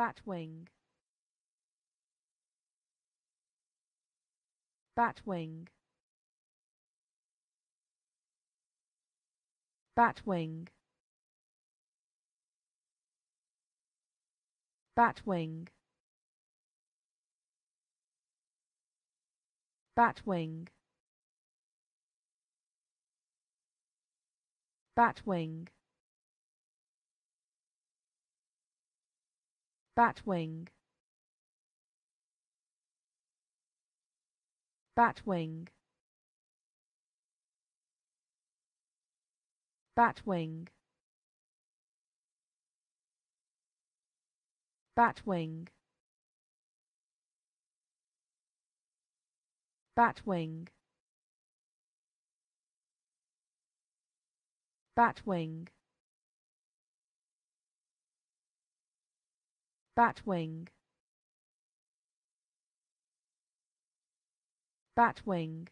Batwing. Batwing. Batwing. Batwing. Batwing. Batwing. Batwing. Batwing. Batwing. Batwing. Batwing. Batwing. Batwing. Batwing.